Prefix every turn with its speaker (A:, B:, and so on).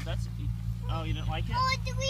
A: good. That's. Oh, you didn't like it?
B: Oh, the green.